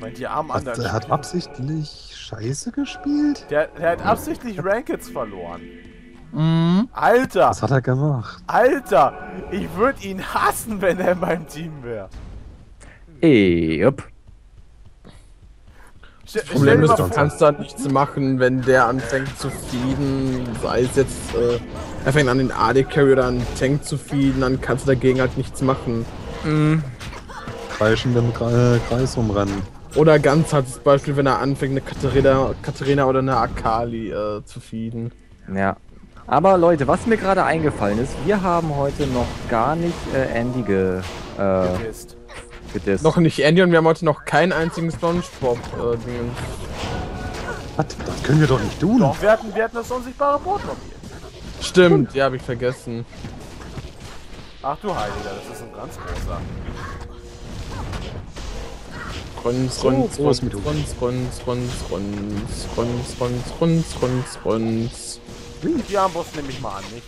Meint die armen Hat, anderen. er hat Spieler. absichtlich Scheiße gespielt? Der, der hat absichtlich Rankeds verloren. Mhm. Alter! Was hat er gemacht? Alter! Ich würde ihn hassen, wenn er in meinem Team wäre. Jupp. Stell, Das Problem ist, du kannst da nichts machen, wenn der anfängt zu feeden. Sei es jetzt, äh, er fängt an den AD Carry oder einen Tank zu feeden, dann kannst du dagegen halt nichts machen. Kreischend im Kre- Kreis rumrennen. Oder ganz hartes Beispiel, wenn er anfängt, eine Katharina, Katharina oder eine Akali äh, zu feeden. Ja. Aber Leute, was mir gerade eingefallen ist, wir haben heute noch gar nicht äh, Andy ge, äh, Gepisst. gedisst. Noch nicht Andy und wir haben heute noch keinen einzigen Spongebob. Äh. Was? Das können wir doch nicht tun. Doch, wir hatten, wir hatten das unsichtbare Bootmobil. Stimmt, ja, habe ich vergessen. Ach du Heiliger, das ist ein ganz großer. Runz, runz, runz, runz, runz, runz, runz, runz, runz, runz, runz, runz. Die Armbrust nehme ich mal an, nicht?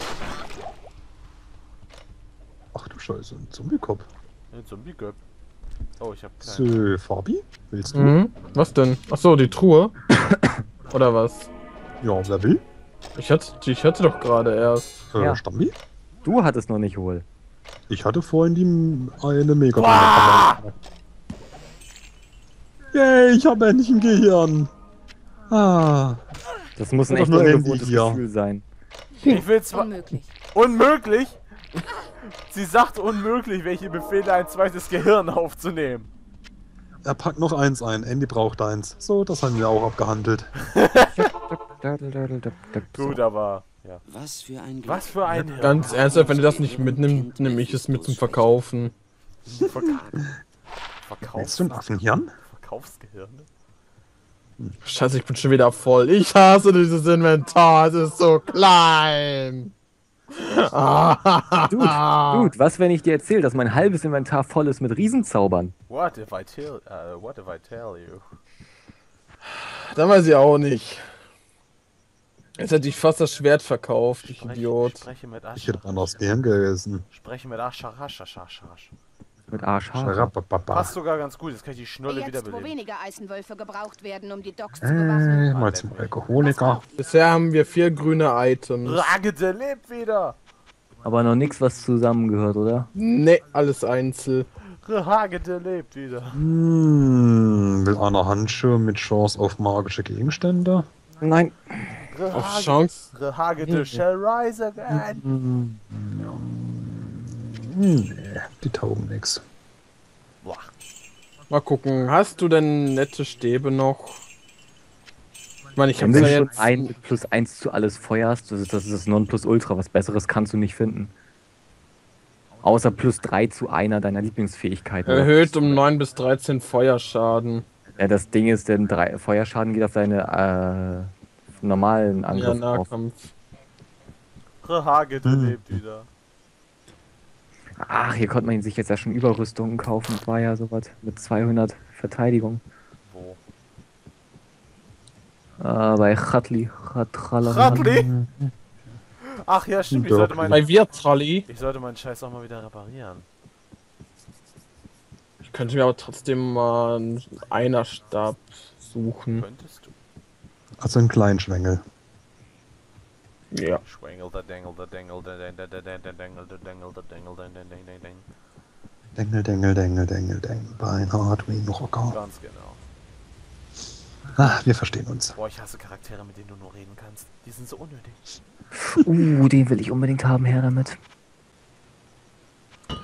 Ach du Scheiße, ein Zombie-Kopf. Ein Zombie-Göpp. Oh, ich hab keinen. So, Fabi? Willst du? Mhm. Was denn? Ach so, die Truhe? Oder was? Ja, wer will? Ich hatte, ich hatte doch gerade erst. Äh, Ja. Stammi? Du hattest noch nicht wohl. Ich hatte vorhin die eine mega! Yay, ich habe endlich ein Gehirn. Ah, Das muss ein echt ungewohntes. Gefühl sein. Ich will zwar. Unmöglich. Unmöglich? Sie sagt unmöglich, welche Befehle ein zweites Gehirn aufzunehmen. er packt noch eins ein. Andy braucht eins. So, das haben wir auch abgehandelt. Gut, aber. Ja. Was für ein Glück. Was für ein Hirn. Ganz ernsthaft, wenn ihr das nicht mitnimmt, nehme ich es mit zum Verkaufen. Verka Verkaufs Willst du ein Affenhirn? Verkaufsgehirn? Scheiße, ich bin schon wieder voll. Ich hasse dieses Inventar, es ist so klein. Dude, Dude, was, wenn ich dir erzähle, dass mein halbes Inventar voll ist mit Riesenzaubern? What if I tell, uh, what if I tell you? Dann weiß ich auch nicht. Jetzt hätte ich fast das Schwert verkauft, ich Spreche- Idiot. Spreche mit Ich hätte noch das Gehirn gegessen. Spreche mit Ascher, Ascher, Ascher, Ascher. Mit Arschhaar. Passt sogar ganz gut, jetzt kann ich die Schnulle Jetzt, wo wiederbeleben. weniger Eisenwölfe gebraucht werden, um die Docks zu Äh, bewachen. mal zum Alkoholiker. Bisher haben wir vier grüne Items. Ragede lebt wieder! Aber noch nichts, was zusammengehört, oder? Ne, alles einzeln. Ragede lebt wieder. Hm, will einer Handschuhe mit Chance auf magische Gegenstände? Nein. Auf Chance. Rehagede shall rise again. Hm, nee, die taugen nix. Boah. Mal gucken, hast du denn nette Stäbe noch? Ich meine, ich habe ja schon jetzt. ein plus eins zu alles Feuer hast, das ist das, ist das Nonplusultra. Was Besseres kannst du nicht finden. Außer plus drei zu einer deiner Lieblingsfähigkeiten. Erhöht um 9 bis 13 Feuerschaden. Ja, das Ding ist, denn drei Feuerschaden geht auf deine äh, normalen Ja, Angriff drauf. Nahkampf. Rehagede Hm. lebt wieder. Ach, hier konnte man sich jetzt ja schon Überrüstungen kaufen. Das war ja sowas mit 200 Verteidigung. Wo? Äh, bei Chatli. Chatrala- Chatli? Ach ja, stimmt, ich sollte, Bei meinen, Wirtrally. ich sollte meinen Scheiß auch mal wieder reparieren. Ich könnte mir aber trotzdem mal einen Einerstab suchen. Könntest du? Also ein Kleinschwengel. Ja. Schwengel, ja. Schwengelter, dengelter, dengelter, dengelter, dengelter, da dengelter, da Dengel, da Dengel, da Dengel, da Dengel, da Dengel, da dengel da dengel Dengel, dengel, dengel, dengel, dengel, Beinhard, Wien, Rocker. Ganz genau. Ah, wir verstehen uns. Boah, ich hasse Charaktere, mit denen du nur reden kannst. Die sind so unnötig. Uh, den will ich unbedingt haben, her damit.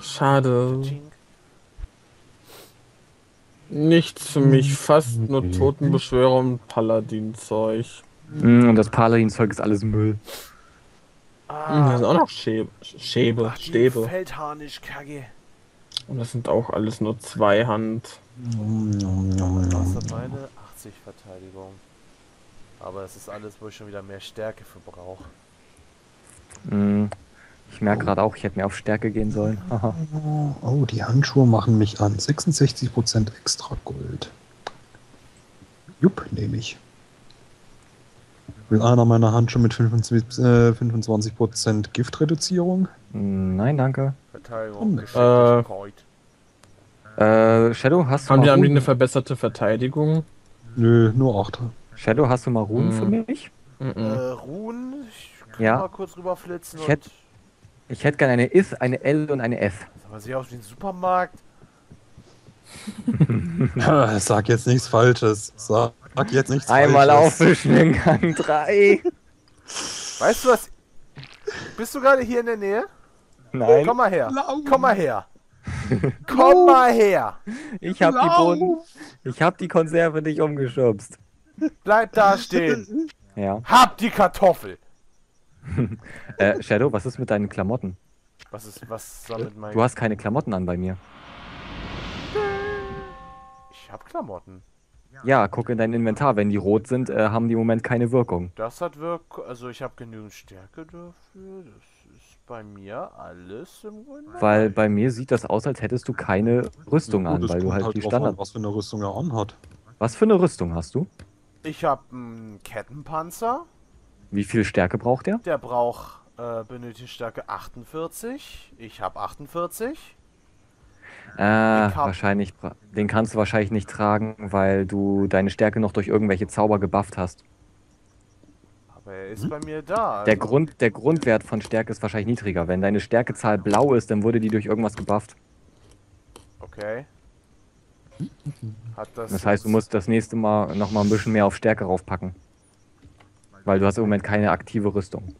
Schade. Nichts für mich, fast nur Totenbeschwörer und Paladin-Zeug. Mm, und das Paladin-Zeug ist alles Müll. Hm, das sind auch noch Schäbe. Schäbe, Ach, Stäbe. Feldharnisch, Kacke. Und das sind auch alles nur Zweihand. Nom, nom, nom, Was nom, hat nom. meine? 80 Verteidigung. Aber das ist alles, wo ich schon wieder mehr Stärke für brauche. Mm, ich merke gerade auch, ich hätte mir auf Stärke gehen sollen. Oh, die Handschuhe machen mich an. 66% extra Gold. Jupp, nehme ich. Will einer meiner Handschuhe mit 25%, äh, 25% Giftreduzierung? Mm, Nein, danke. Verteidigung, Äh. Äh, Shadow, hast du Haben die, mal haben die eine verbesserte Verteidigung? Nö, nur 8. Shadow, hast du mal Runen Mhm. für mich? Mhm. Äh, Ruhen. Ich kann Ja. mal kurz rüberflitzen Ich und. hätt- Ich hätte gerne eine If, eine L und eine F. Sag mal, sieht aus wie ein Supermarkt. Sag jetzt nichts Falsches. Sag jetzt nichts Einmal Falsches. auffischen in Gang 3. Weißt du was? Bist du gerade hier in der Nähe? Nein, Komm mal her. Lauf. Komm mal her. Komm mal her. ich hab die. Bohnen. Ich hab die Konserve nicht umgeschubst. Bleib da stehen. Ja. Hab die Kartoffel. Äh, Shadow, was ist mit deinen Klamotten? Was ist, was soll mit meinem... Du hast keine Klamotten an bei mir. Ich hab Klamotten. Ja, guck in dein Inventar. Wenn die rot sind, äh, haben die im Moment keine Wirkung. Das hat Wirkung. Also ich habe genügend Stärke dafür. Das ist bei mir alles im Grunde. Weil bei mir sieht das aus, als hättest du keine Rüstung Gut, an, es weil du kommt halt die Standard. An, was für eine Rüstung er anhat. Was für eine Rüstung hast du? Ich habe einen Kettenpanzer. Wie viel Stärke braucht der? Der braucht äh, benötigt Stärke 48. Ich habe 48. Äh, wahrscheinlich. Den kannst du wahrscheinlich nicht tragen, weil du deine Stärke noch durch irgendwelche Zauber gebufft hast. Aber er ist bei mir da. Der, also- Grund, der Grundwert von Stärke ist wahrscheinlich niedriger. Wenn deine Stärkezahl blau ist, dann wurde die durch irgendwas gebufft. Okay. Hat das. Das heißt, du musst das nächste Mal noch mal ein bisschen mehr auf Stärke raufpacken. Weil du hast im Moment keine aktive Rüstung.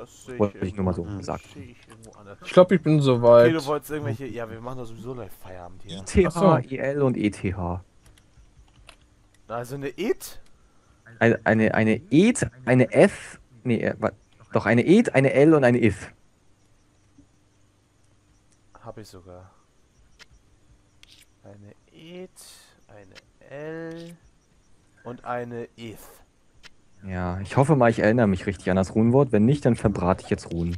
Das sehe Wollte ich, ich nur mal so gesagt. ich glaube, ich bin Okay, soweit. du wolltest irgendwelche. Ja, wir machen doch sowieso gleich Feierabend hier. ITH, so. IL und ETH. Also eine It. Eine, eine, eine ETH, eine F. Nee, äh, wa- doch eine ETH, eine L und eine IF. Habe ich sogar. Eine It, eine L und eine Ith. Ja, ich hoffe mal, ich erinnere mich richtig an das Runenwort. Wenn nicht, dann verbrate ich jetzt Runen.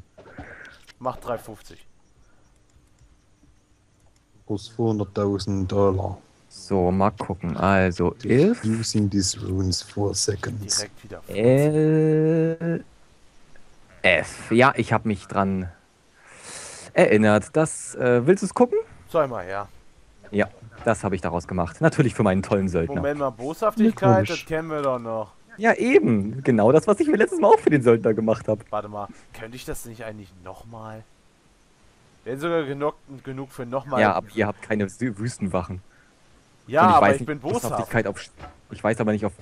Macht 3,50. Kostet 200.000 Dollar. So, mal gucken. Also, if Using these runes for seconds. Direkt wieder. L F. Ja, ich habe mich dran erinnert. Das äh, willst du es gucken? Sag mal her. Ja, das habe ich daraus gemacht. Natürlich für meinen tollen Söldner. Moment mal, Boshaftigkeit, das kennen wir doch noch. Ja, eben. Genau das, was ich mir letztes Mal auch für den Söldner gemacht habe. Warte mal, könnte ich das nicht eigentlich nochmal? Wäre sogar genug, genug für nochmal. Ja, aber ihr habt keine Wü- Wüstenwachen. ja ich aber weiß ich nicht, bin boshaft. Boshaftigkeit auf. Ich weiß aber nicht auf.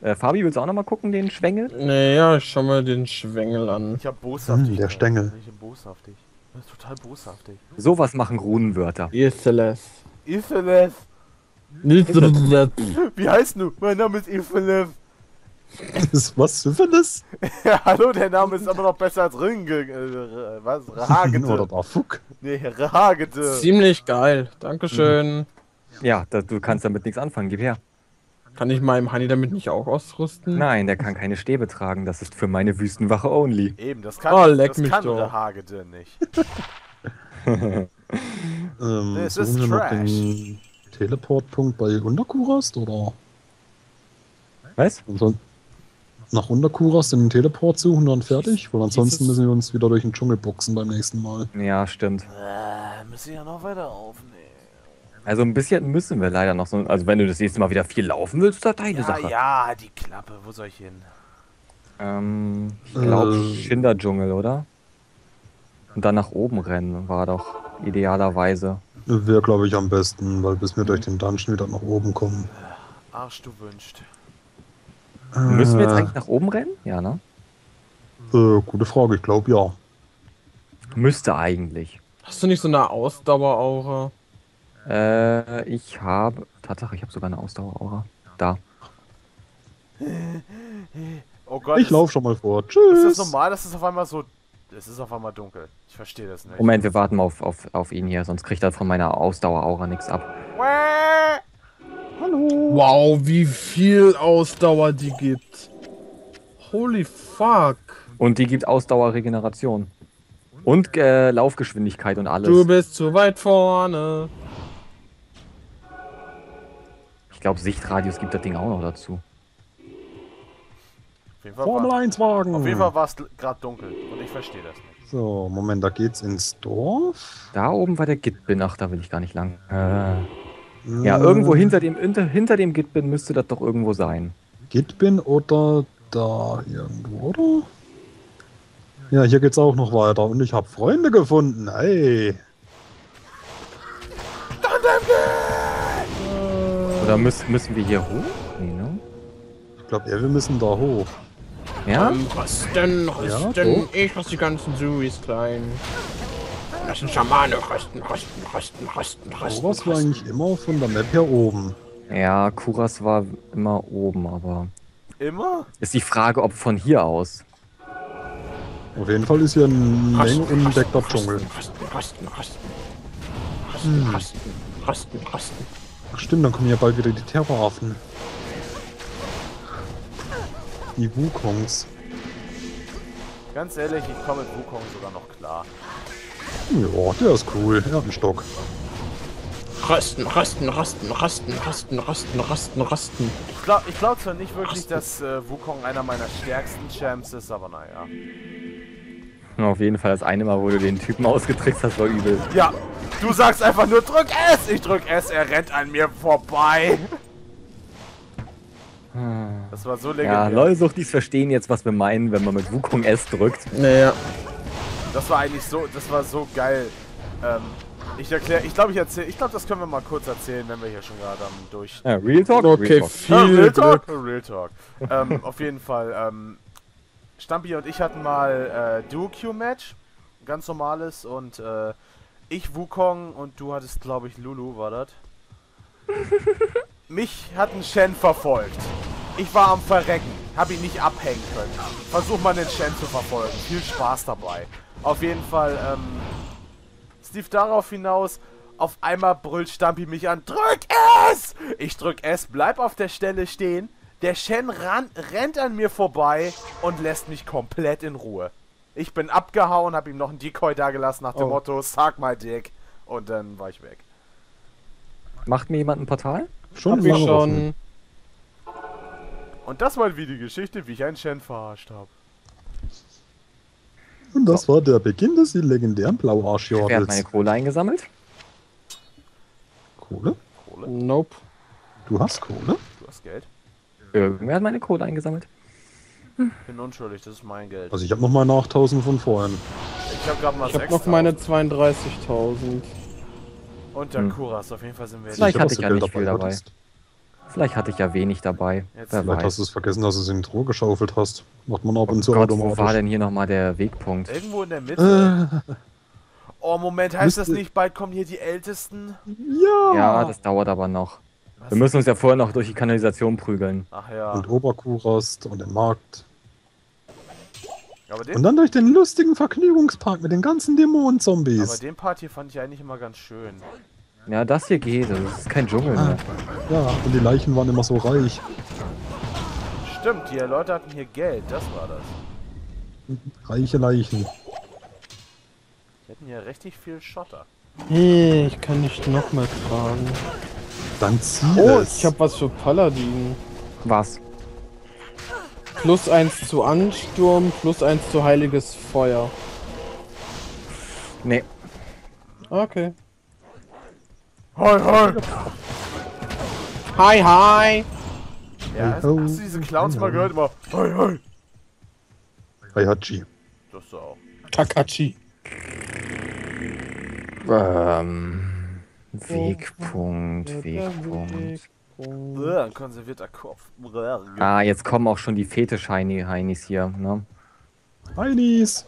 Äh, Fabi, willst du auch nochmal gucken, den Schwengel? Naja, ich schau mal den Schwengel an. Ich hab Boshaftigkeit. Hm, der Stängel. Ich bin boshaftig. Das ist total boshaftig. Sowas machen Runenwörter. Iseles. Ifelef. Iseles. Wie heißt du? Mein Name ist Ifelef. Ist was Syphilis? Ja, hallo, der Name ist aber noch besser als Ringe. Äh, was? Oder Rahagete. der Fuck? nee, Rahagete. Ziemlich geil. Dankeschön. Ja, da, du kannst damit nichts anfangen. Gib her. Kann ich meinem Honey damit nicht auch ausrüsten? Nein, der kann keine Stäbe tragen. Das ist für meine Wüstenwache only. Eben, das kann, Oh, leck das mich kann doch. Rahagete nicht. Ähm, Das suchen ist wir noch Trash. den Teleportpunkt bei Unterkurast oder? Was? Anson nach Unterkurast den Teleport suchen, dann fertig? Weil ansonsten müssen wir uns wieder durch den Dschungel boxen beim nächsten Mal. Ja, stimmt. Äh, müssen wir ja noch weiter aufnehmen. Also ein bisschen müssen wir leider noch so. Also wenn du das nächste Mal wieder viel laufen willst, ist das deine Ja, Sache. ja, die Klappe. Wo soll ich hin? Ähm, ich glaube Äh. Schinderdschungel, oder? Und dann nach oben rennen war doch idealerweise. Wäre, glaube ich, am besten, weil bis wir durch den Dungeon wieder nach oben kommen. Arsch, du wünscht. Müssen wir jetzt Äh, eigentlich nach oben rennen? Ja, ne? Äh, gute Frage, ich glaube ja. Müsste eigentlich. Hast du nicht so eine Ausdaueraura? Äh, ich habe. Tatsache, ich habe sogar eine Ausdaueraura. Da. Oh Gott. Ich ist- laufe schon mal vor. Ist Tschüss. das normal, dass es auf einmal so. Es ist auf einmal dunkel. Ich verstehe das nicht. Moment, wir warten mal auf, auf, auf ihn hier, sonst kriegt er von meiner Ausdaueraura nichts ab. Wäh! Wow, wie viel Ausdauer die gibt. Holy fuck. Und die gibt Ausdauerregeneration. Und äh, Laufgeschwindigkeit und alles. Du bist zu weit vorne. Ich glaube, Sichtradius gibt das Ding auch noch dazu. Formel war, 1 Wagen. auf jeden Fall war es gerade dunkel und ich verstehe das nicht. So, Moment, da geht's ins Dorf. Da oben war der Gitbin. Ach, da will ich gar nicht lang. Äh, ja, Äh, irgendwo hinter dem, hinter, hinter dem Gitbin müsste das doch irgendwo sein. Gitbin oder da irgendwo, oder? Ja, hier geht's auch noch weiter. Und ich habe Freunde gefunden. Hey. Oder müssen, müssen wir hier hoch? Nee, ne? Ich glaube, ja, wir müssen da hoch. Ja? Ähm, Rösten, Rösten, so. ich lass die ganzen Suis klein. Das sind Schamane, Rösten, Rösten, Rösten, Rösten, Rösten. Sowas war eigentlich immer von der Map her oben. Ja, Kuras war immer oben, aber Immer? ist die Frage, ob von hier aus. Auf jeden Fall ist hier ein Menge unentdeckter Dschungel. Rösten, Rösten, Rösten. Rösten, Rösten, Rösten, Rösten. Ach stimmt, dann kommen ja bald wieder die Terroraffen. Die Wukongs. Ganz ehrlich, ich komme mit Wukong sogar noch klar. Ja, der ist cool. Er hat einen Stock. Rösten, Rösten, Rösten, Rösten, Rösten, Rösten, Rösten, Rösten. Ich glaube ich glaub zwar nicht wirklich, dass äh, Wukong einer meiner stärksten Champs ist, aber naja. Auf jeden Fall das eine Mal, wo du den Typen ausgetrickst hast, war übel. Ja, du sagst einfach nur drück S. Ich drück S, er rennt an mir vorbei. Das war so Ja, legendär. Leusuchtis verstehen jetzt, was wir meinen, wenn man mit Wukong S drückt. Naja, Das war eigentlich so, das war so geil. Ähm, ich erkläre, ich glaube, ich erzähle, ich glaube, das können wir mal kurz erzählen, wenn wir hier schon gerade am durch. Ja, Real Talk? okay, Real Talk. Ah, viel Real Talk? Glück. Real Talk. ähm, auf jeden Fall. Ähm, Stampi und ich hatten mal äh, Duo-Q-Match. Ganz normales. Und äh, ich Wukong und du hattest, glaube ich, Lulu, war das? Mich hat ein Shen verfolgt. Ich war am Verrecken. Hab ihn nicht abhängen können. Versuch mal den Shen zu verfolgen. Viel Spaß dabei. Auf jeden Fall, ähm, Steve darauf hinaus, auf einmal brüllt Stampi mich an, drück S! Ich drück S, bleib auf der Stelle stehen. Der Shen ran, rennt an mir vorbei und lässt mich komplett in Ruhe. Ich bin abgehauen, hab ihm noch einen Decoy dagelassen nach dem Oh. Motto, sag mal Dick. Und dann war ich weg. Macht mir jemand ein Portal? Schon Hab ich schon. Und das war wie die Geschichte, wie ich einen Shen verarscht habe. Und das war der Beginn des legendären Wer hat meine Blauarschjordels. Kohle eingesammelt? Kohle? Kohle? Nope. Du hast Kohle? Du hast Geld? Irgendwer hat meine Kohle eingesammelt. Bin unschuldig, das ist mein Geld. Also ich habe noch meine 8000 von vorhin. Ich habe gerade mal Ich hab sechs noch meine 32.000. Und der Hm. Kuras, auf jeden Fall sind wir jetzt. Vielleicht hatte ich ja nicht viel dabei. hattest. Vielleicht hatte ich ja wenig dabei. Jetzt Wer Vielleicht hast weiß. du es vergessen, dass du es in die Truhe geschaufelt hast. Macht man ab und Oh zu Gott, wo automatisch. war denn hier nochmal der Wegpunkt? Irgendwo in der Mitte. Äh, Oh, Moment, heißt das müsste- nicht, bald kommen hier die Ältesten? ja! Ja, das dauert aber noch. Was? Wir müssen uns ja vorher noch durch die Kanalisation prügeln. Ach ja. Und Oberkurast und den Markt. Aber Und den, dann durch den lustigen Vergnügungspark mit den ganzen aber Dämonen-Zombies. den Part hier fand ich eigentlich immer ganz schön. Ja, das hier geht. Das ist kein Dschungel Ah. mehr. Ja, und die Leichen waren immer so reich. Stimmt, die Leute hatten hier Geld, das war das. Reiche Leichen. Die hatten hier richtig viel Schotter. Hey, ich kann nicht nochmal tragen. Dann zieh Oh, es. ich hab was für Paladin. Was? Plus eins zu Ansturm, plus eins zu Heiliges Feuer. Nee. Okay. Hoi, hoi! Hi, hi! Ja, hast, hast du diese Clowns hey, mal gehört? Immer, hoi, hoi! Hayachi. Das so auch. Takachi. Ähm. Wegpunkt, Wegpunkt. Bäh, ein konservierter Kopf. Bäh. Ah, jetzt kommen auch schon die Fetisch-Heinis hier, ne? Heinis.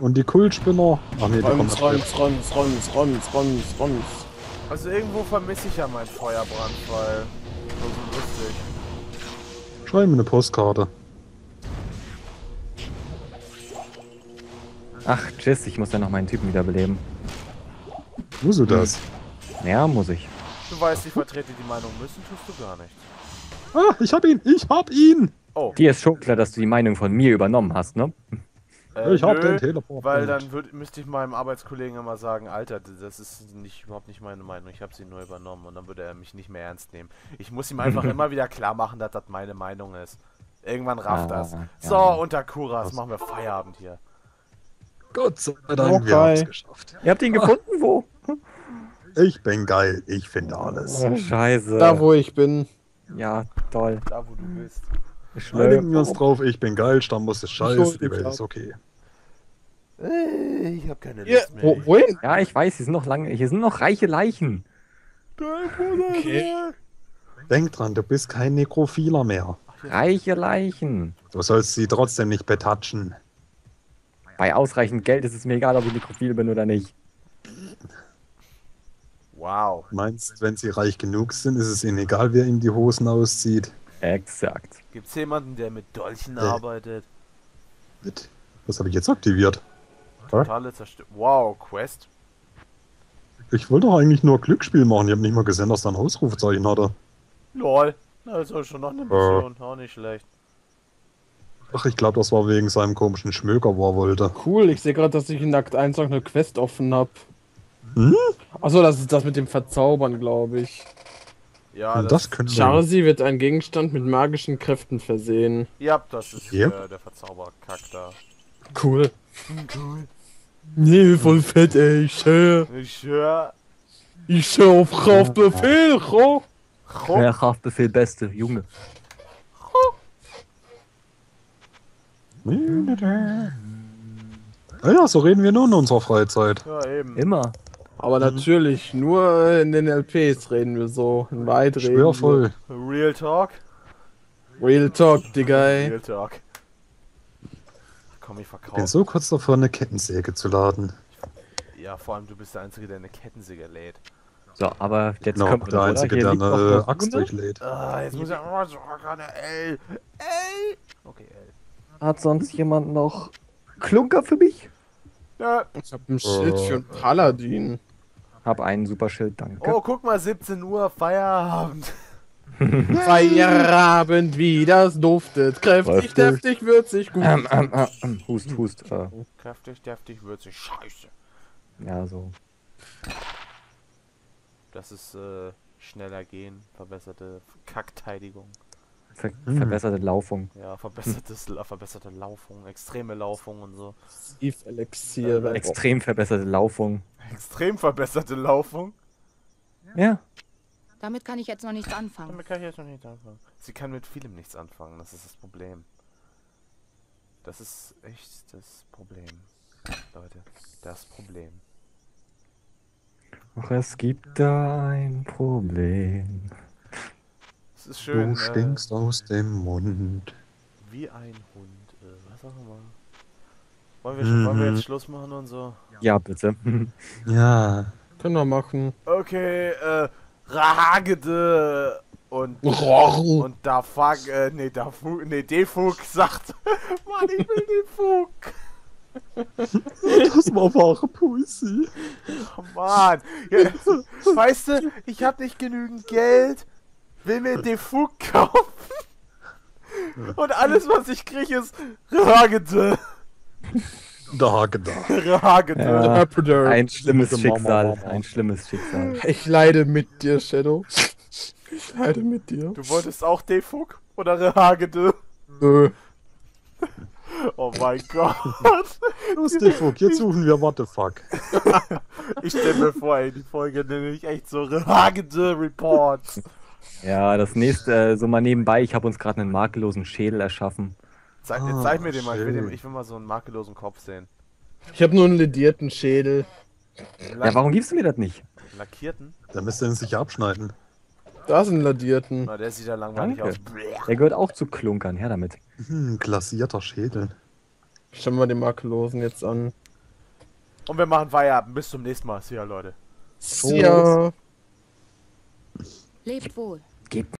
Und die Kultspinner. Ach nee, die kommen Rons, Rons, Rons, Rons, Rons, Rons, Rons. Also irgendwo vermisse ich ja meinen Feuerbrand, weil so so lustig. Schreib mir eine Postkarte. Ach, tschüss, ich muss ja noch meinen Typen wiederbeleben. Musst du das? Ja, muss ich. Du weißt, ich vertrete die Meinung müssen, tust du gar nicht. Ah, ich hab ihn! Ich hab ihn! Oh, Dir ist schon klar, dass du die Meinung von mir übernommen hast, ne? Äh, ich hab nö, den Teleport. Weil dann würd, müsste ich meinem Arbeitskollegen immer sagen, Alter, das ist nicht überhaupt nicht meine Meinung, ich habe sie nur übernommen und dann würde er mich nicht mehr ernst nehmen. Ich muss ihm einfach immer wieder klar machen, dass das meine Meinung ist. Irgendwann rafft Ah, das. ja. So, unter Kuras machen wir Feierabend hier. Gott sei Dank, wir Okay. haben es geschafft. Ihr habt ihn gefunden, wo? Ich bin geil, ich finde alles. Oh, scheiße. Da, wo ich bin. Ja, toll. Da, wo du bist. Einigen wir uns drauf, ich bin geil, Stammboss ist scheiße, die Welt ist okay. Äh, Ich hab keine Lust mehr. wo, wohin? Ja, ich weiß, hier sind noch lange, hier sind noch reiche Leichen. Okay. Denk dran, du bist kein Nekrophiler mehr. Reiche Leichen. Du sollst sie trotzdem nicht betatschen. Bei ausreichend Geld ist es mir egal, ob ich nekrophil bin oder nicht. Wow. Meinst, wenn sie reich genug sind, ist es ihnen egal, wer ihnen die Hosen auszieht? Exakt. Gibt's jemanden, der mit Dolchen Äh. arbeitet? Mit- Was habe ich jetzt aktiviert? Totale Zerstörung. Wow, Quest. Ich wollte doch eigentlich nur Glücksspiel machen. Ich habe nicht mal gesehen, dass da ein Ausrufezeichen hatte. Lol. Ist schon noch eine Mission. Auch nicht schlecht. Ach, ich glaube, das war wegen seinem komischen Schmöker, wo er wollte. Cool, ich sehe gerade, dass ich in Akt 1 noch eine Quest offen habe. Hm? Achso, das ist das mit dem Verzaubern, glaube ich. Ja, Und das, das können wir. Charsi wird ein Gegenstand mit magischen Kräften versehen. ja, das ist Yep. äh, der Verzauberkack da. Cool. Cool. Nee, voll fett, ey. Ich schwör. Ich höre. Ich schwör auf Kraftbefehl, Bro. Wer Haftbefehl Beste, Junge. Ah ja, so reden wir nur in unserer Freizeit. Ja, eben. Immer. Aber natürlich, nur in den LPs reden wir so. In weit reden voll. Real Talk. Real Talk, Digga, ey. Real Talk. Komm, ich Ich bin verkaufe. so kurz davor, eine Kettensäge zu laden. Ja, vor allem du bist der Einzige, der eine Kettensäge lädt. So, aber jetzt Genau, kommt der Einzige, der eine Axt durchlädt. Ah, jetzt muss ich. Oh, so gerade L. L. Okay, L. Hat sonst jemand noch Klunker für mich? Ja. Ich hab ein Schild für einen Paladin. Hab einen Superschild, danke. Oh, guck mal, 17 Uhr, Feierabend. Feierabend, wie das duftet. Kräftig, deftig, würzig, gut. Ähm, ähm, ähm, ähm, hust, hust. Äh, Kräftig, deftig, würzig. Scheiße. ja, so. Das ist äh, schneller gehen, verbesserte Kackteiligung. Ver verbesserte Laufung. Ja, verbessertes, verbesserte Laufung, extreme Laufung und so. Eve Elixier. wenn- Extrem verbesserte Laufung. Extrem verbesserte Laufung? Ja. Damit kann ich jetzt noch nichts anfangen. Damit kann ich jetzt noch nicht anfangen. Sie kann mit vielem nichts anfangen, das ist das Problem. Das ist echt das Problem. Leute, das Problem. Ach, es gibt da ein Problem. Es ist schön. Du Äh, stinkst aus dem Mund. wie ein Hund. Äh, was auch immer. Wollen wir, schon, wollen wir Mhm. jetzt Schluss machen und so? Ja, bitte. Ja. Können wir machen. Okay, äh, Rahagede und Rochen. und da fuck, äh, nee, da Fug, nee, Defug sagt, Mann, ich will Defug. Das war wahre Poesie. Oh, Mann. Ja, weißt du, ich hab nicht genügend Geld, will mir Defug kaufen. Und alles, was ich kriege, ist. Rahagede. Ja. Interpreter. Ein schlimmes Schicksal. Ein schlimmes Schicksal. Ich leide mit dir, Shadow. Ich leide mit dir. Du wolltest auch Defug oder Rahagede? Nö. Oh mein Gott. Los, Defug, jetzt suchen wir What the fuck. Ich stelle mir vor, ey, die Folge nenne ich echt so Rahagede Reports. Ja, das nächste, äh, so mal nebenbei, ich habe uns gerade einen makellosen Schädel erschaffen. Zeig, Ah, zeig mir den mal, ich will, den, ich will mal so einen makellosen Kopf sehen. Ich habe nur einen ledierten Schädel. Lack Ja, warum gibst du mir das nicht? Lackierten? Dann müsst ihr ihn sich abschneiden. Da sind ladierten. Na, der sieht ja langweilig Danke. aus. Der gehört auch zu Klunkern, her damit. Hm, glasierter Schädel. Schauen wir den Makellosen jetzt an. Und wir machen Feierabend. Bis zum nächsten Mal. See ya, Leute. Ja. Lebt wohl. Gebt